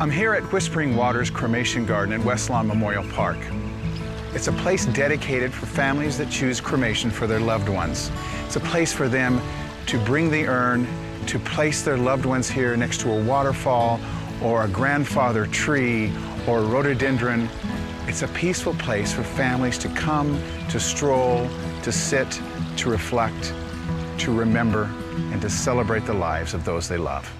I'm here at Whispering Waters Cremation Garden in West Lawn Memorial Park. It's a place dedicated for families that choose cremation for their loved ones. It's a place for them to bring the urn, to place their loved ones here next to a waterfall or a grandfather tree or a rhododendron. It's a peaceful place for families to come, to stroll, to sit, to reflect, to remember, and to celebrate the lives of those they love.